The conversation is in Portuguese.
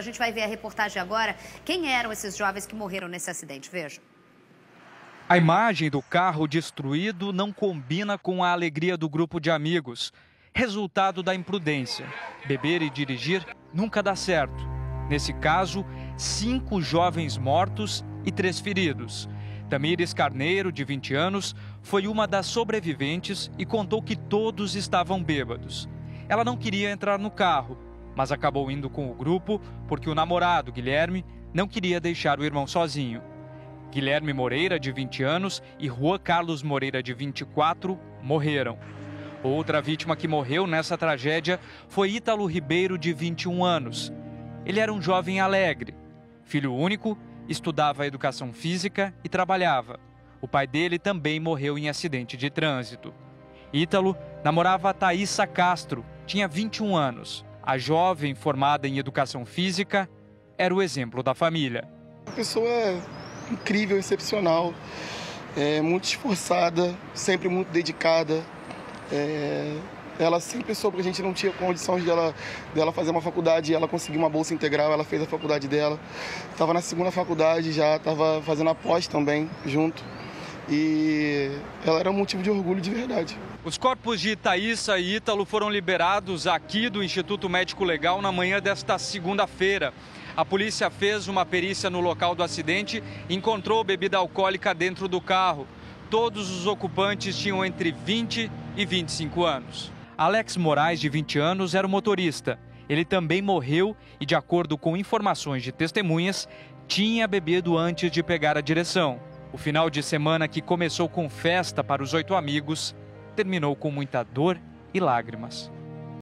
A gente vai ver a reportagem agora. Quem eram esses jovens que morreram nesse acidente? Veja. A imagem do carro destruído não combina com a alegria do grupo de amigos. Resultado da imprudência. Beber e dirigir nunca dá certo. Nesse caso, cinco jovens mortos e três feridos. Tamires Carneiro, de 20 anos, foi uma das sobreviventes e contou que todos estavam bêbados. Ela não queria entrar no carro, mas acabou indo com o grupo porque o namorado, Guilherme, não queria deixar o irmão sozinho. Guilherme Moreira, de 20 anos, e Juan Carlos Moreira, de 24, morreram. Outra vítima que morreu nessa tragédia foi Ítalo Ribeiro, de 21 anos. Ele era um jovem alegre, filho único, estudava educação física e trabalhava. O pai dele também morreu em acidente de trânsito. Ítalo namorava a Thaísa Castro, tinha 21 anos. A jovem formada em educação física era o exemplo da família. A pessoa é incrível, excepcional, é muito esforçada, sempre muito dedicada. É, ela sempre soube que a gente não tinha condições dela, dela fazer uma faculdade ela conseguiu uma bolsa integral, ela fez a faculdade dela. Estava na segunda faculdade já, estava fazendo a pós também junto. E ela era um motivo de orgulho de verdade. Os corpos de Thaísa e Ítalo foram liberados aqui do Instituto Médico Legal na manhã desta segunda-feira. A polícia fez uma perícia no local do acidente e encontrou bebida alcoólica dentro do carro. Todos os ocupantes tinham entre 20 e 25 anos. Alex Moraes, de 20 anos, era o motorista. Ele também morreu e, de acordo com informações de testemunhas, tinha bebido antes de pegar a direção. O final de semana que começou com festa para os oito amigos terminou com muita dor e lágrimas.